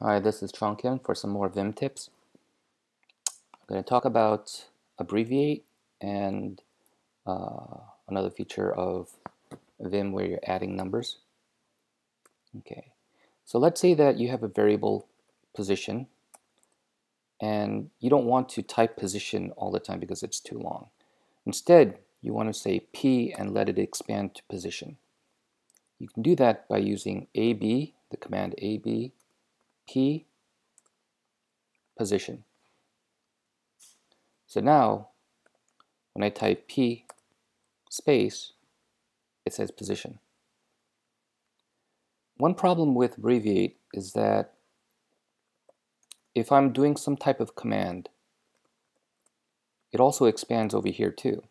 Hi, this is Chong Kim for some more Vim tips. I'm going to talk about abbreviate and uh, another feature of Vim where you're adding numbers. Okay, so let's say that you have a variable position and you don't want to type position all the time because it's too long. Instead, you want to say p and let it expand to position. You can do that by using ab, the command ab p position. So now, when I type p space, it says position. One problem with abbreviate is that if I'm doing some type of command, it also expands over here too.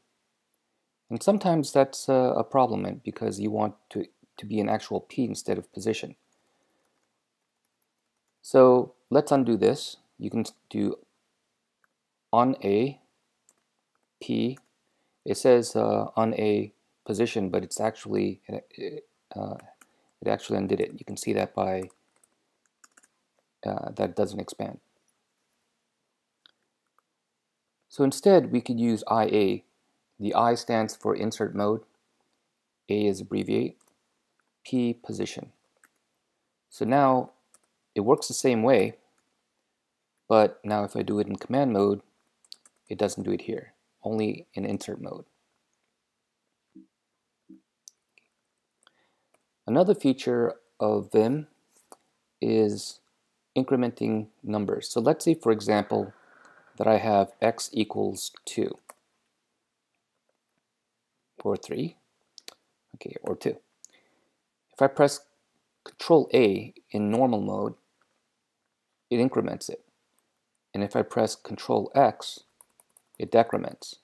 And sometimes that's uh, a, problem because you want to, to be an actual p instead of position. So let's undo this. You can do una p. It says uh, una position, but it's actually uh, it actually undid it. You can see that by uh, that doesn't expand. So instead, we could use IA. The I stands for insert mode. A is abbreviate. P position. So now it works the same way, but now if I do it in command mode, it doesn't do it here, only in insert mode. Another feature of Vim is incrementing numbers. So let's say, for example, that I have x equals 2 or 3, okay, or 2. If I press Control A in normal mode, it increments it. And if I press Control X, it decrements.